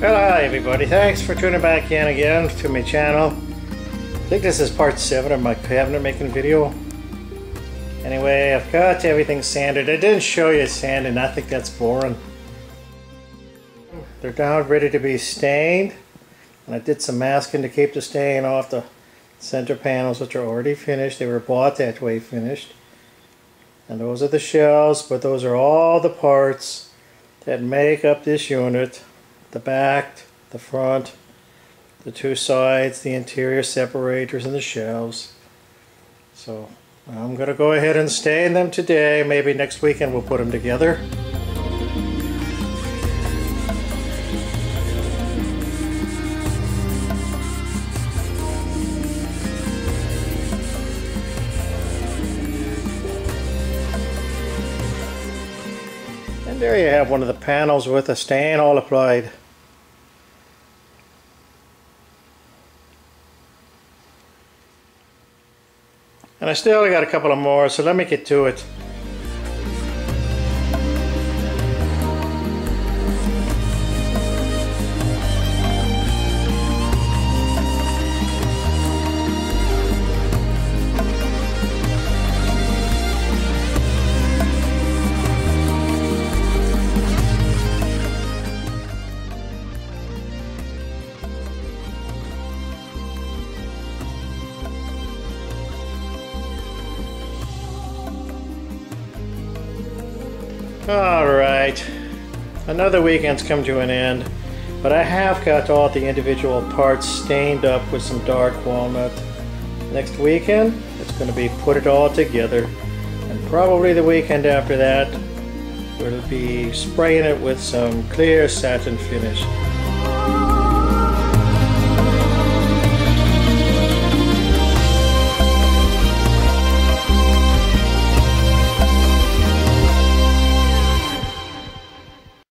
everybody, thanks for tuning back in again to my channel. I think this is part 7 of my cabinet making video. Anyway, I've got everything sanded. I didn't show you sanding, I think that's boring. They're now ready to be stained. And I did some masking to keep the stain off the center panels which are already finished. They were bought that way finished. And those are the shells, but those are all the parts that make up this unit. The back, the front, the two sides, the interior separators, and the shelves. So I'm going to go ahead and stain them today. Maybe next weekend we'll put them together. And there you have one of the panels with a stain all applied. And I still got a couple of more, so let me get to it. Alright, another weekend's come to an end, but I have got all the individual parts stained up with some dark walnut. Next weekend, it's going to be put it all together, and probably the weekend after that, we'll be spraying it with some clear satin finish.